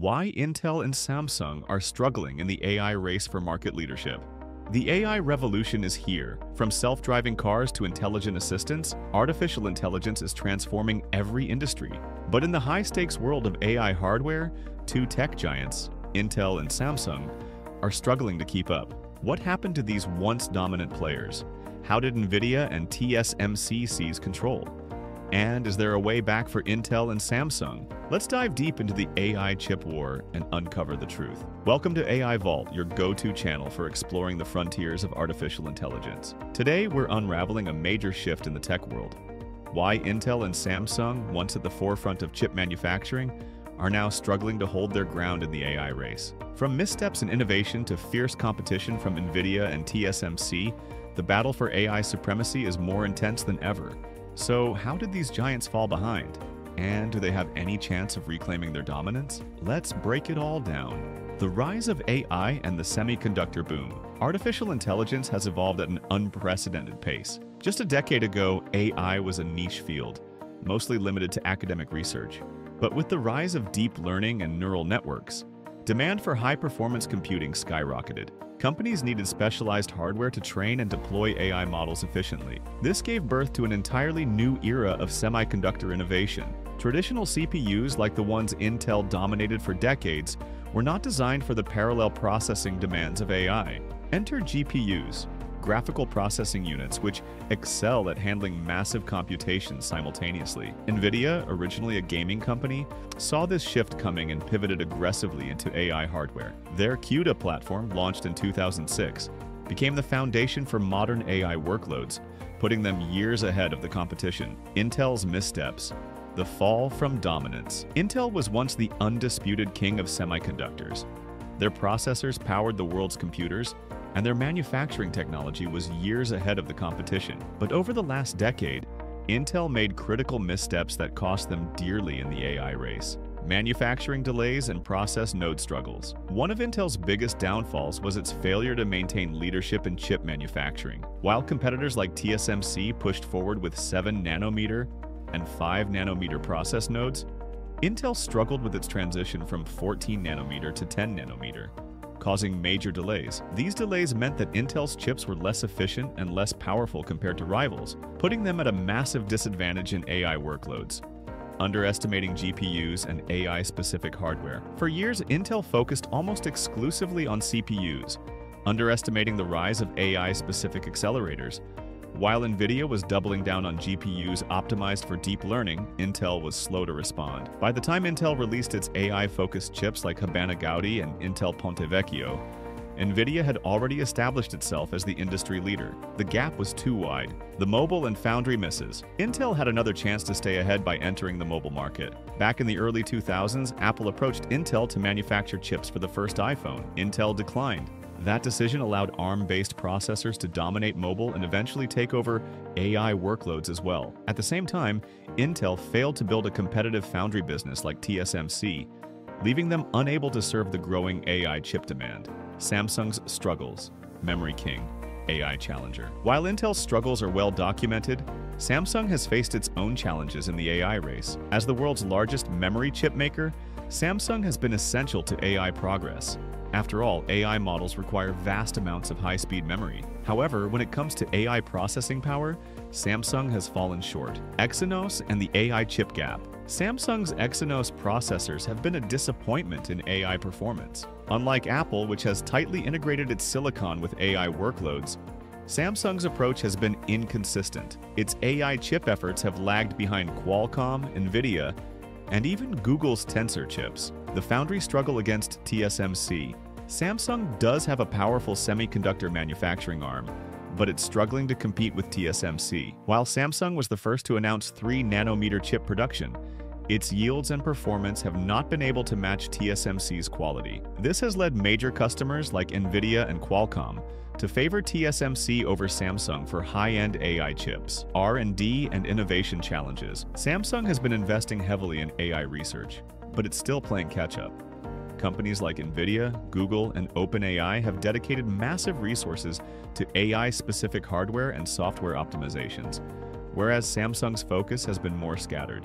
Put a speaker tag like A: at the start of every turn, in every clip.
A: Why Intel and Samsung are struggling in the AI race for market leadership. The AI revolution is here. From self-driving cars to intelligent assistants, artificial intelligence is transforming every industry. But in the high-stakes world of AI hardware, two tech giants, Intel and Samsung, are struggling to keep up. What happened to these once dominant players? How did NVIDIA and TSMC seize control? And is there a way back for Intel and Samsung? Let's dive deep into the AI chip war and uncover the truth. Welcome to AI Vault, your go-to channel for exploring the frontiers of artificial intelligence. Today, we're unraveling a major shift in the tech world. Why Intel and Samsung, once at the forefront of chip manufacturing, are now struggling to hold their ground in the AI race. From missteps in innovation to fierce competition from NVIDIA and TSMC, the battle for AI supremacy is more intense than ever. So how did these giants fall behind? And do they have any chance of reclaiming their dominance? Let's break it all down. The rise of AI and the semiconductor boom. Artificial intelligence has evolved at an unprecedented pace. Just a decade ago, AI was a niche field, mostly limited to academic research. But with the rise of deep learning and neural networks, demand for high-performance computing skyrocketed. Companies needed specialized hardware to train and deploy AI models efficiently. This gave birth to an entirely new era of semiconductor innovation. Traditional CPUs, like the ones Intel dominated for decades, were not designed for the parallel processing demands of AI. Enter GPUs, graphical processing units which excel at handling massive computations simultaneously. NVIDIA, originally a gaming company, saw this shift coming and pivoted aggressively into AI hardware. Their CUDA platform, launched in 2006, became the foundation for modern AI workloads, putting them years ahead of the competition. Intel's missteps the fall from dominance. Intel was once the undisputed king of semiconductors. Their processors powered the world's computers, and their manufacturing technology was years ahead of the competition. But over the last decade, Intel made critical missteps that cost them dearly in the AI race. Manufacturing delays and process node struggles. One of Intel's biggest downfalls was its failure to maintain leadership in chip manufacturing. While competitors like TSMC pushed forward with 7 nanometer and 5 nanometer process nodes, Intel struggled with its transition from 14 nanometer to 10 nanometer causing major delays. These delays meant that Intel's chips were less efficient and less powerful compared to rivals, putting them at a massive disadvantage in AI workloads underestimating GPUs and AI-specific hardware. For years, Intel focused almost exclusively on CPUs, underestimating the rise of AI-specific accelerators, while NVIDIA was doubling down on GPUs optimized for deep learning, Intel was slow to respond. By the time Intel released its AI-focused chips like Habana Gaudi and Intel Ponte Vecchio, NVIDIA had already established itself as the industry leader. The gap was too wide. The mobile and foundry misses. Intel had another chance to stay ahead by entering the mobile market. Back in the early 2000s, Apple approached Intel to manufacture chips for the first iPhone. Intel declined. That decision allowed ARM-based processors to dominate mobile and eventually take over AI workloads as well. At the same time, Intel failed to build a competitive foundry business like TSMC, leaving them unable to serve the growing AI chip demand. Samsung's struggles, Memory King, AI challenger. While Intel's struggles are well documented, Samsung has faced its own challenges in the AI race. As the world's largest memory chip maker, Samsung has been essential to AI progress. After all, AI models require vast amounts of high-speed memory. However, when it comes to AI processing power, Samsung has fallen short. Exynos and the AI chip gap. Samsung's Exynos processors have been a disappointment in AI performance. Unlike Apple, which has tightly integrated its silicon with AI workloads, Samsung's approach has been inconsistent. Its AI chip efforts have lagged behind Qualcomm, NVIDIA, and even Google's Tensor chips. The foundry struggle against TSMC. Samsung does have a powerful semiconductor manufacturing arm, but it's struggling to compete with TSMC. While Samsung was the first to announce 3 nanometer chip production, its yields and performance have not been able to match TSMC's quality. This has led major customers like NVIDIA and Qualcomm to favor TSMC over Samsung for high-end AI chips, R&D, and innovation challenges. Samsung has been investing heavily in AI research, but it's still playing catch-up. Companies like NVIDIA, Google, and OpenAI have dedicated massive resources to AI-specific hardware and software optimizations, whereas Samsung's focus has been more scattered.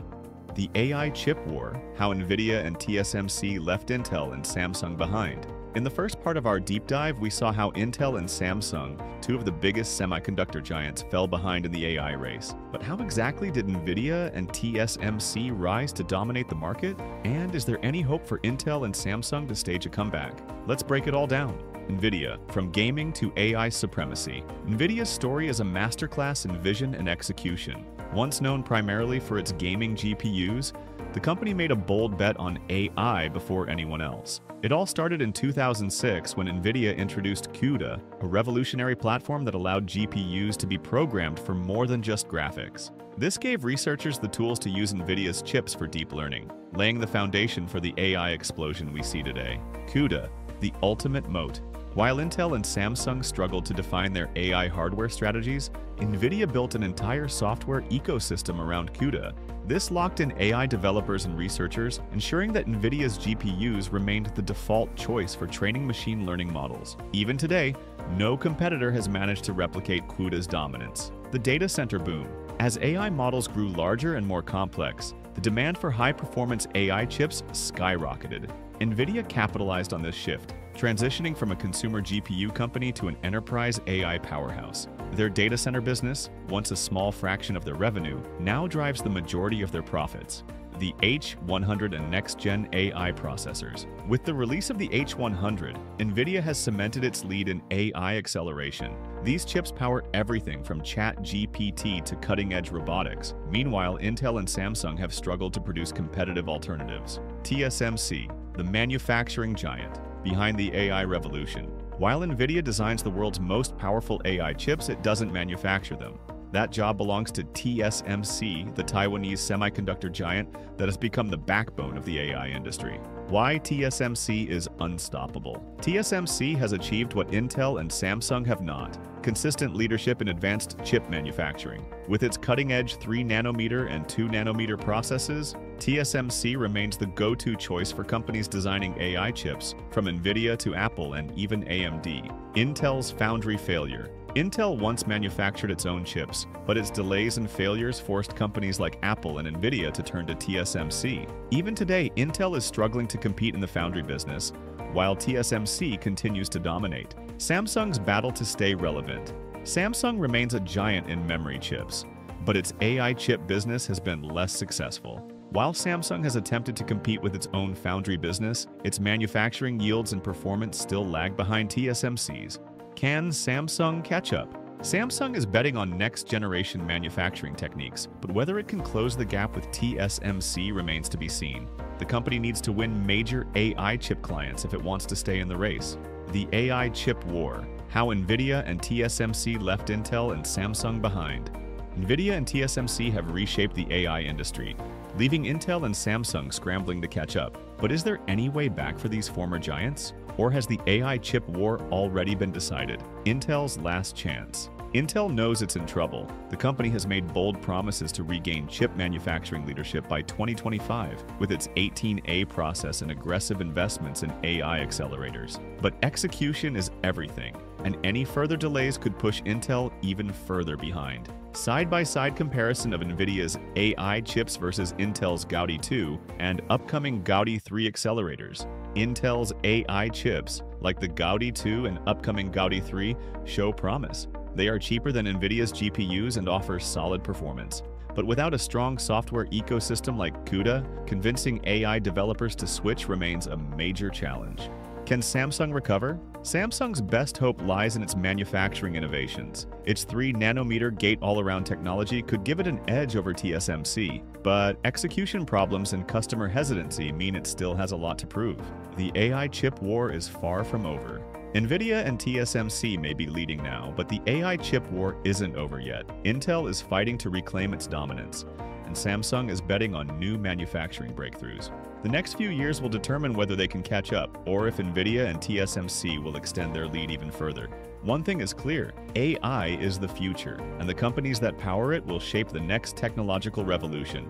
A: The AI chip war, how NVIDIA and TSMC left Intel and Samsung behind. In the first part of our deep dive, we saw how Intel and Samsung, two of the biggest semiconductor giants, fell behind in the AI race. But how exactly did NVIDIA and TSMC rise to dominate the market? And is there any hope for Intel and Samsung to stage a comeback? Let's break it all down. NVIDIA, from gaming to AI supremacy. NVIDIA's story is a masterclass in vision and execution. Once known primarily for its gaming GPUs, the company made a bold bet on AI before anyone else. It all started in 2006 when NVIDIA introduced CUDA, a revolutionary platform that allowed GPUs to be programmed for more than just graphics. This gave researchers the tools to use NVIDIA's chips for deep learning, laying the foundation for the AI explosion we see today. CUDA, the ultimate moat, while Intel and Samsung struggled to define their AI hardware strategies, NVIDIA built an entire software ecosystem around CUDA. This locked in AI developers and researchers, ensuring that NVIDIA's GPUs remained the default choice for training machine learning models. Even today, no competitor has managed to replicate CUDA's dominance. The data center boom. As AI models grew larger and more complex, the demand for high-performance AI chips skyrocketed. NVIDIA capitalized on this shift, transitioning from a consumer GPU company to an enterprise AI powerhouse. Their data center business, once a small fraction of their revenue, now drives the majority of their profits. The H100 and next-gen AI processors. With the release of the H100, NVIDIA has cemented its lead in AI acceleration. These chips power everything from ChatGPT to cutting-edge robotics. Meanwhile, Intel and Samsung have struggled to produce competitive alternatives. TSMC, the manufacturing giant, behind the AI revolution. While NVIDIA designs the world's most powerful AI chips, it doesn't manufacture them. That job belongs to TSMC, the Taiwanese semiconductor giant that has become the backbone of the AI industry. Why TSMC is unstoppable. TSMC has achieved what Intel and Samsung have not, consistent leadership in advanced chip manufacturing. With its cutting-edge 3-nanometer and 2-nanometer processes, TSMC remains the go-to choice for companies designing AI chips, from NVIDIA to Apple and even AMD. Intel's foundry failure. Intel once manufactured its own chips, but its delays and failures forced companies like Apple and NVIDIA to turn to TSMC. Even today, Intel is struggling to compete in the foundry business, while TSMC continues to dominate. Samsung's battle to stay relevant. Samsung remains a giant in memory chips, but its AI chip business has been less successful. While Samsung has attempted to compete with its own foundry business, its manufacturing yields and performance still lag behind TSMC's. Can Samsung catch up? Samsung is betting on next-generation manufacturing techniques, but whether it can close the gap with TSMC remains to be seen. The company needs to win major AI chip clients if it wants to stay in the race. The AI chip war, how NVIDIA and TSMC left Intel and Samsung behind. NVIDIA and TSMC have reshaped the AI industry, leaving Intel and Samsung scrambling to catch up. But is there any way back for these former giants? Or has the AI chip war already been decided? Intel's last chance. Intel knows it's in trouble. The company has made bold promises to regain chip manufacturing leadership by 2025 with its 18A process and aggressive investments in AI accelerators. But execution is everything, and any further delays could push Intel even further behind. Side-by-side -side comparison of NVIDIA's AI chips versus Intel's Gaudi 2 and upcoming Gaudi 3 accelerators. Intel's AI chips, like the Gaudi 2 and upcoming Gaudi 3, show promise. They are cheaper than NVIDIA's GPUs and offer solid performance. But without a strong software ecosystem like CUDA, convincing AI developers to switch remains a major challenge. Can Samsung recover? Samsung's best hope lies in its manufacturing innovations. Its 3-nanometer gate-all-around technology could give it an edge over TSMC, but execution problems and customer hesitancy mean it still has a lot to prove. The AI chip war is far from over. NVIDIA and TSMC may be leading now, but the AI chip war isn't over yet. Intel is fighting to reclaim its dominance, and Samsung is betting on new manufacturing breakthroughs. The next few years will determine whether they can catch up, or if NVIDIA and TSMC will extend their lead even further. One thing is clear, AI is the future, and the companies that power it will shape the next technological revolution.